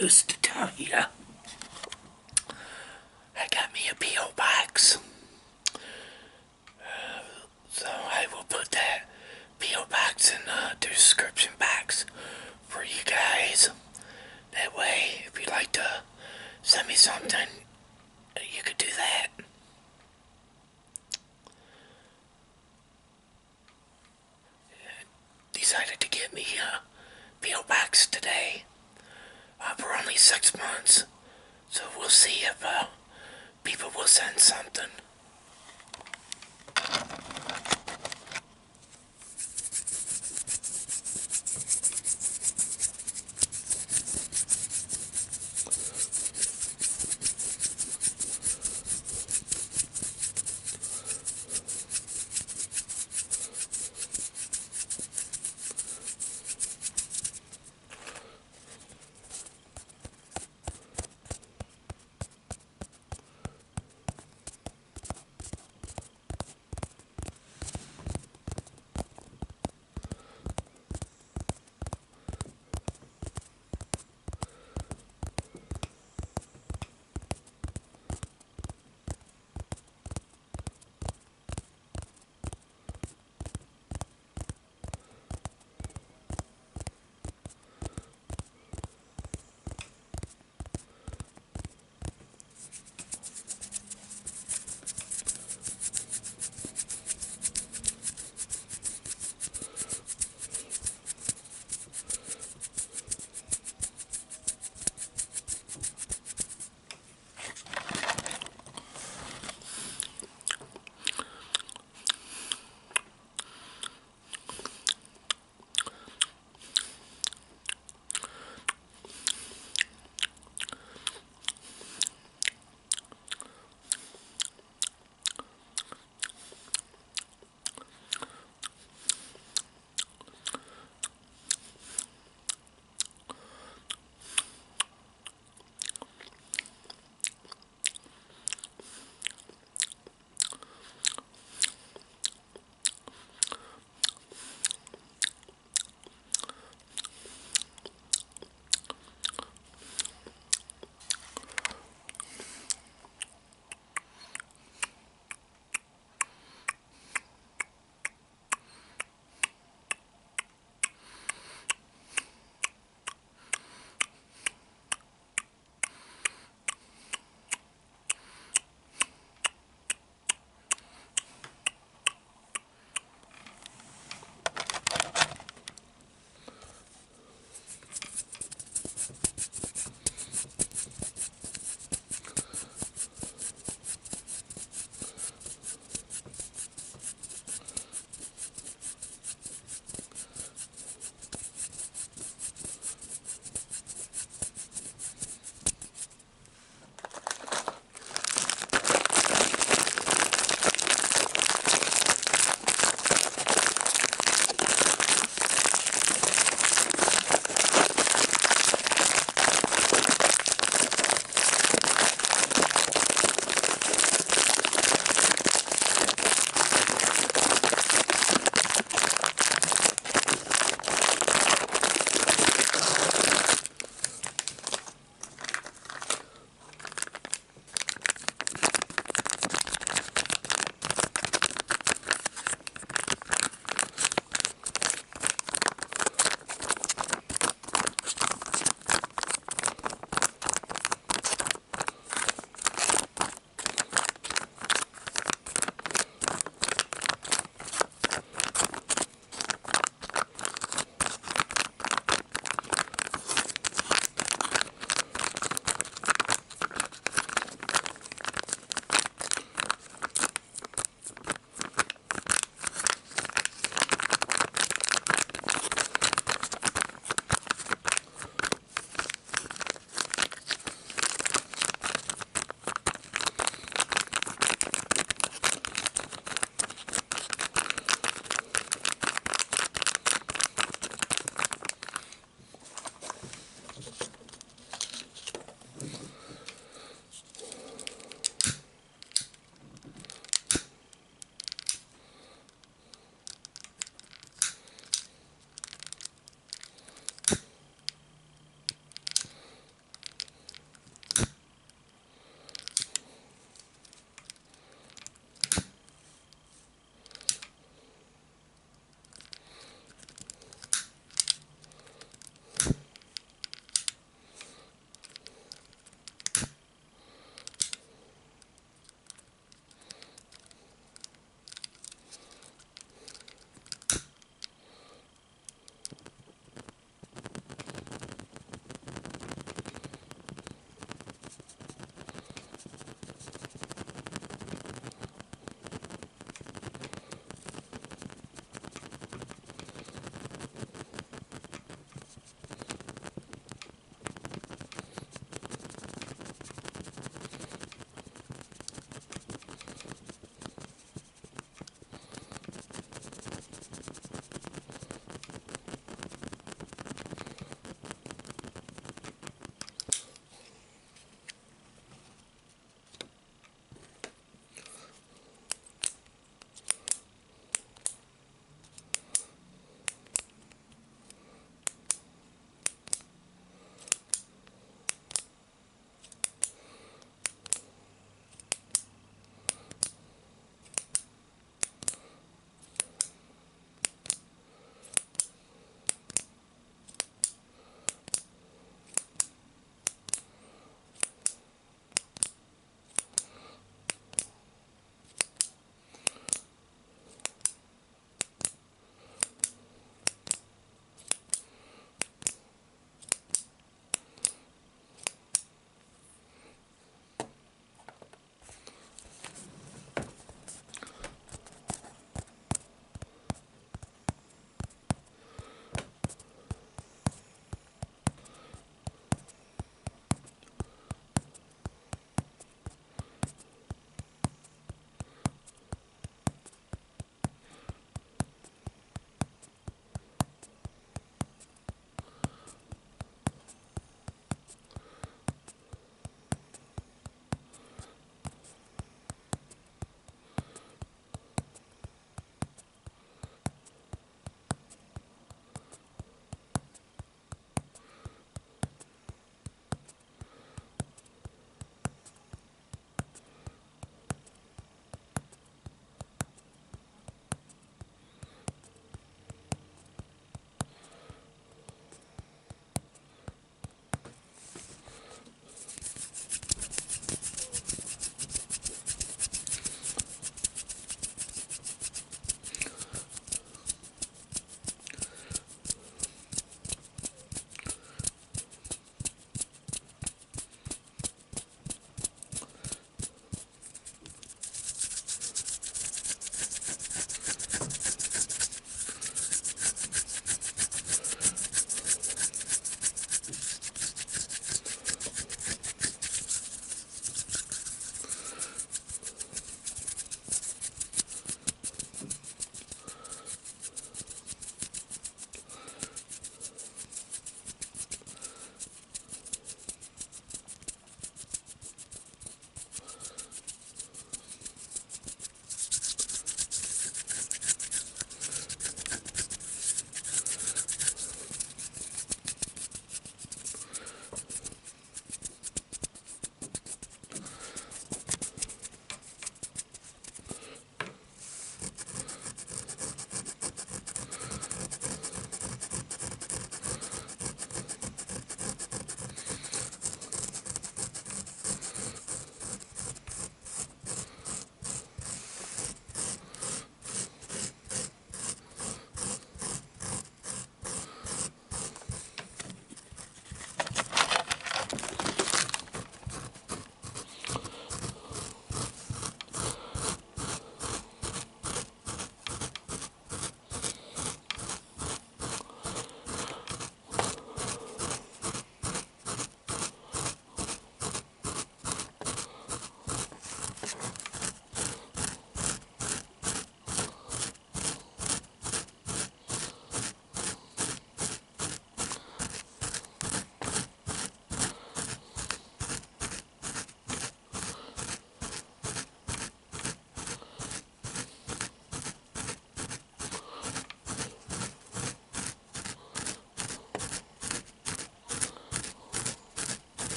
news to tell you. I got me a P.O. box. So I will put that P.O. box in the description box for you guys. That way, if you'd like to send me something,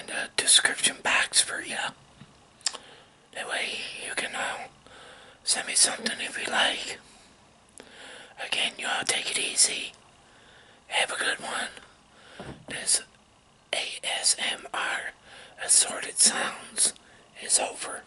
in the uh, description box for you. That way you can uh, send me something if you like. Again, you all take it easy. Have a good one. This ASMR Assorted Sounds is over.